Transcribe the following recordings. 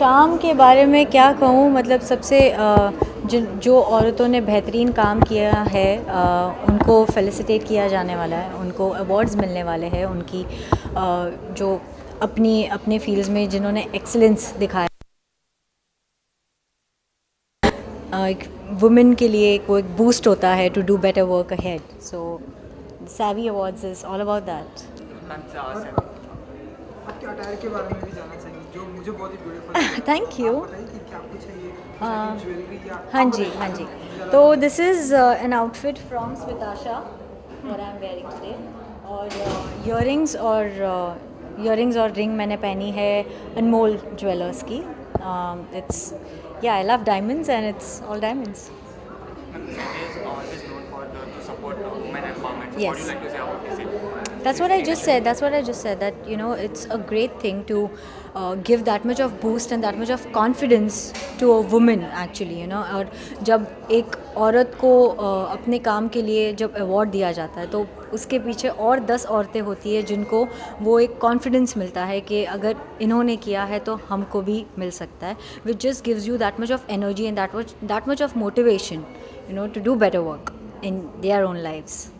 काम के बारे में क्या कहूँ? मतलब सबसे जिन जो औरतों ने बेहतरीन काम किया है उनको फेलिसिटेट किया जाने वाला है, उनको अवार्ड्स मिलने वाले हैं, उनकी जो अपनी, अपने फील्ड्स में जिन्होंने एक्सलेंस दिखाया। एक वुमेन के लिए कोई एक बूस्ट होता है to do better work ahead so savvy awards is all about that आपके अटायर के बारे में भी जानना चाहिए जो मुझे बहुत ही ब्यूटीफुल थैंक यू हाँ जी हाँ जी। तो this is an outfit from Svitasha और आई एम वेयरिंग टुडे और इयरिंग्स और इयरिंग्स और रिंग मैंने पहनी है अनमोल ज्वेलर्स की। इट्स या I love diamonds and it's all diamonds Yes. That's what I just said. That's what I just said. That you know, it's a great thing to uh, give that much of boost and that much of confidence to a woman actually. You know, और जब एक औरत को uh, अपने काम के लिए जब अवार्ड दिया जाता है तो उसके पीछे और दस औरतें होती है जिनको वो एक कॉन्फिडेंस मिलता है कि अगर इन्होंने किया है तो हमको भी मिल सकता है which just gives you that much of energy and that much that much of motivation you know to do better work in their own lives.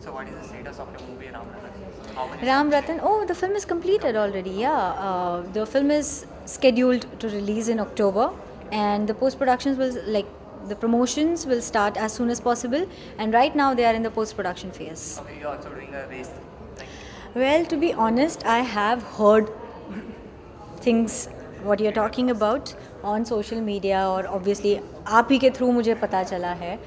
So what is the status of the movie Ram Ratan? Ram Ratan, oh, the film is completed already, yeah. Uh, the film is scheduled to release in October and the post-productions will, like, the promotions will start as soon as possible and right now they are in the post-production phase. Okay, you're also doing a race. Well, to be honest, I have heard things what you're talking about on social media और obviously आप ही के through मुझे पता चला है।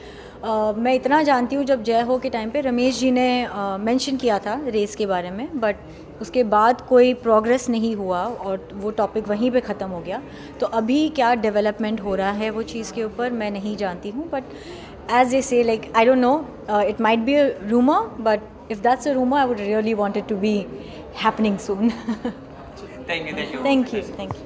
Uh, मैं इतना जानती हूँ जब जय हो के टाइम पे रमेश जी ने मेंशन uh, किया था रेस के बारे में बट उसके बाद कोई प्रोग्रेस नहीं हुआ और वो टॉपिक वहीं पे ख़त्म हो गया। तो अभी क्या डेवलपमेंट हो रहा है वो चीज़ के ऊपर मैं नहीं जानती हूँ but as a say like I don't know it might be a rumour but if that's a rumour I would really wanted to be happening soon thank you thank you thank you thank you